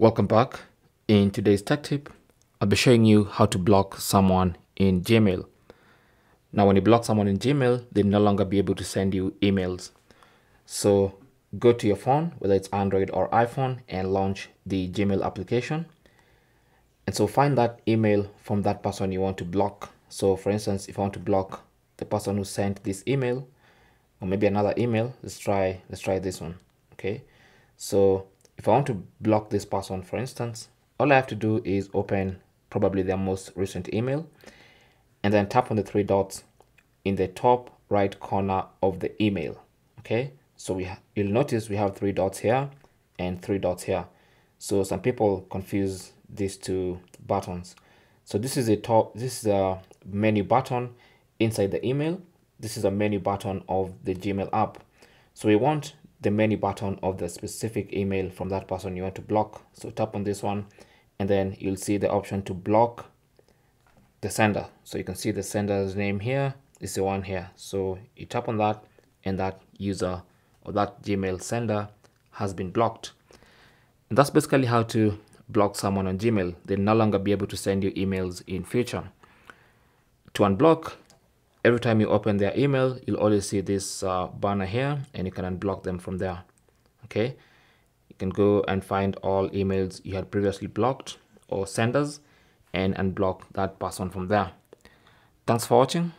Welcome back. In today's tech tip, I'll be showing you how to block someone in Gmail. Now, when you block someone in Gmail, they'll no longer be able to send you emails. So go to your phone, whether it's Android or iPhone, and launch the Gmail application. And so find that email from that person you want to block. So for instance, if I want to block the person who sent this email, or maybe another email, let's try let's try this one. Okay. So if I want to block this person, for instance, all I have to do is open probably their most recent email and then tap on the three dots in the top right corner of the email. Okay. So we you'll notice we have three dots here and three dots here. So some people confuse these two buttons. So this is a top this is a menu button inside the email. This is a menu button of the Gmail app. So we want the menu button of the specific email from that person you want to block. So tap on this one and then you'll see the option to block the sender. So you can see the sender's name here is the one here. So you tap on that and that user or that Gmail sender has been blocked. And that's basically how to block someone on Gmail. They'll no longer be able to send you emails in future. To unblock, every time you open their email, you'll always see this uh, banner here and you can unblock them from there. Okay. You can go and find all emails you had previously blocked or senders and unblock that person from there. Thanks for watching.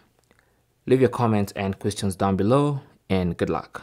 Leave your comments and questions down below and good luck.